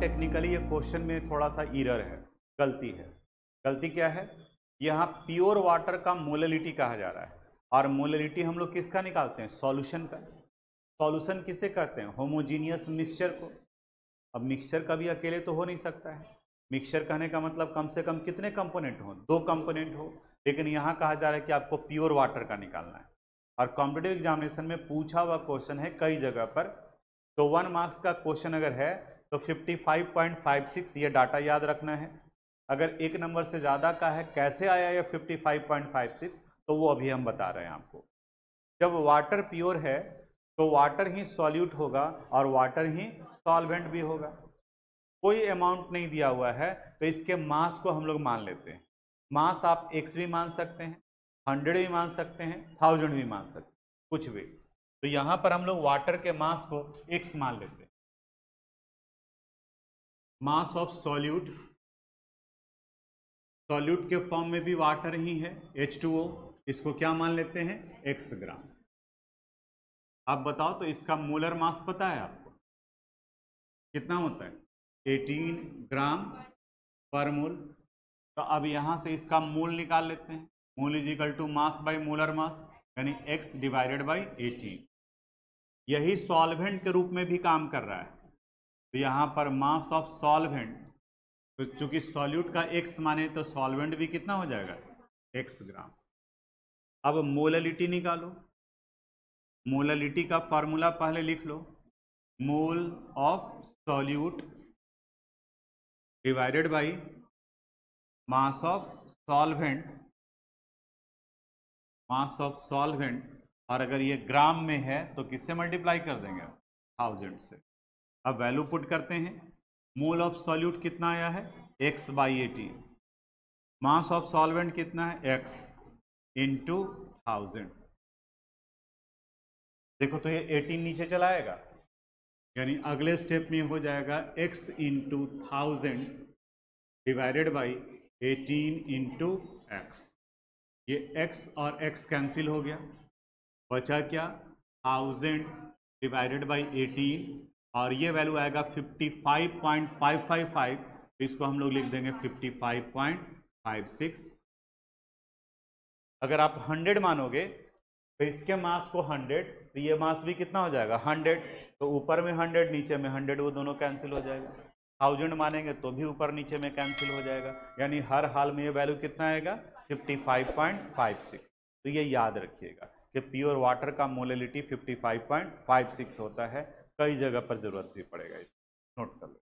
Technically ये question में थोड़ा सा इरर है, गलती है। गलती क्या है? यहाँ प्योर वाटर का मोललिटी कहा जा रहा है। और मोललिटी हम लोग किसका निकालते हैं? सॉल्यूशन का। सॉल्यूशन किसे कहते हैं? होमोजीनियस मिक्सचर को। अब मिक्सचर कभी अकेले तो हो नहीं सकता है। मिक्सचर कहने का मतलब कम से कम कितने कंपोनेंट हो? दो कंपोनेंट हो। लेकिन यहाँ कहा जा रहा है कि आपको प्योर वाटर का निकालना है। और कॉम्पिटेटिव एग्जामिनेशन में पूछा हुआ क्वेश्चन है कई जगह पर। तो वन मार्क्स का क्वेश्चन अगर है तो 55.56 ये डाटा याद रखना है। अगर एक नंबर से ज़्यादा का है, कैसे आया ये 55.56 तो वो अभी हम बता रहे हैं आपको। जब वाटर प्योर है तो वाटर ही सॉल्यूट होगा और वाटर ही सॉल्वेंट भी होगा। कोई अमाउंट नहीं दिया हुआ है तो इसके मास को हम लोग मान लेते हैं। मास आप एक्स भी मान सकते हैं हंड्रेड भी मान सकते हैं थाउज़ेंड भी मान सकते हैं, कुछ भी। तो यहाँ पर हम लोग वाटर के मास को एक्स मान लेते हैं। मास ऑफ़ सॉल्यूट सॉल्यूट के फॉर्म में भी वाटर ही है H2O इसको क्या मान लेते हैं? X ग्राम। आप बताओ तो इसका मोलर मास पता है आपको? कितना होता है? 18 ग्राम पर मोल। तो अब यहाँ से इसका मूल निकाल लेते हैं। Mole is equal to mass by molar mass यानी x डिवाइडेड बाई 18 यही सॉल्वेंट के रूप में भी काम कर रहा है। तो यहाँ पर मास ऑफ़ सॉल्वेंट तो चूँकि सॉल्यूट का एक्स माने तो सॉल्वेंट भी कितना हो जाएगा? एक्स ग्राम अब मोललिटी निकालो। मोललिटी का फॉर्मूला पहले लिख लो। Mole of solute divided by mass of solvent mass of solvent और अगर ये ग्राम में है तो किससे मल्टीप्लाई कर देंगे? थाउज़ेंड से। अब वैल्यू पुट करते हैं। मोल ऑफ़ सॉल्यूट कितना आया है? X by eighty mass of solvent कितना है? एक्स इंटू थाउज़ेंड देखो तो ये एटीन नीचे चलाएगा। यानी अगले स्टेप में हो जाएगा X into thousand divided by eighteen into X ये x और x कैंसिल हो गया। बचा क्या? थाउज़ेंड डिवाइडेड बाई एटीन और ये वैल्यू आएगा fifty five point five five five इसको हम लोग लिख देंगे fifty five point five six अगर आप हंड्रेड मानोगे तो इसके मास को हंड्रेड तो ये मास भी कितना हो जाएगा? हंड्रेड तो ऊपर में हंड्रेड नीचे में हंड्रेड वो दोनों कैंसिल हो जाएगा। थाउज़ेंड मानेंगे तो भी ऊपर नीचे में कैंसिल हो जाएगा। यानी हर हाल में ये वैल्यू कितना आएगा? 55.56 तो ये याद रखिएगा कि प्योर वाटर का मोलिलिटी 55.56 होता है। कई जगह पर ज़रूरत भी पड़ेगा इस नोट कर लो।